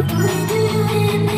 Oh, do you hear